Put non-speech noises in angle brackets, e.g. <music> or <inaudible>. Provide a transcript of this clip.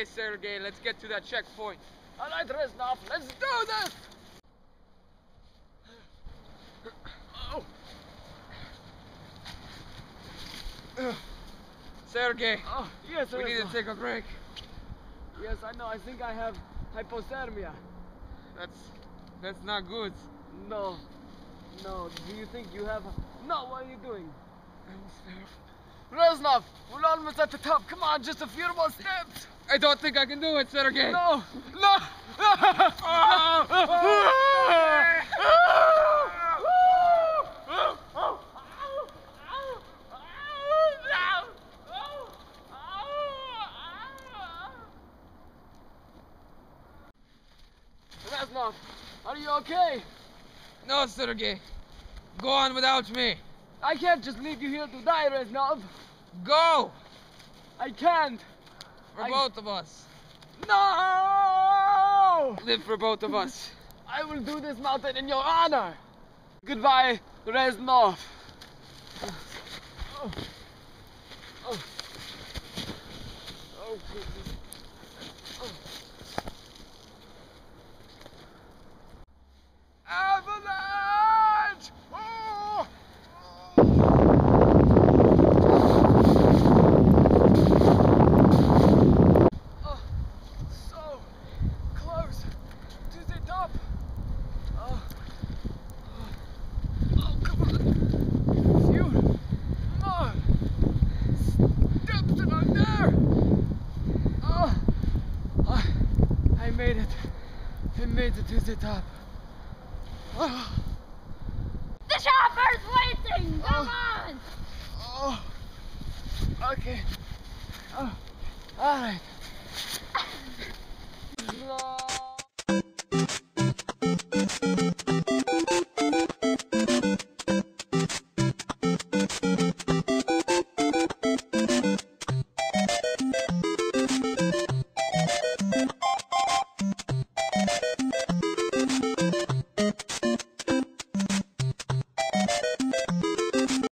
Okay, Sergey, let's get to that checkpoint. Alright, Reznov, let's do this! Oh. Sergey, Oh, yes, we need to take a break. Yes, I know. I think I have hypothermia. That's that's not good. No. No. Do you think you have... No, what are you doing? Reznov, we're almost at the top. Come on, just a few more steps. I don't think I can do it, Sergey. No, no. Reznov, are you okay? No, Sergey. Go on without me. I can't just leave you here to die, Reznov. Go I can't. for I- both of us. No! Live for both of us. <laughs> I will do this mountain in your honor. Goodbye, Reznov. Oh. Oh. Oh, goodness. It made it to the top. Oh. The shopper's waiting! Come oh. on! Oh. Okay. Oh. Alright. <laughs>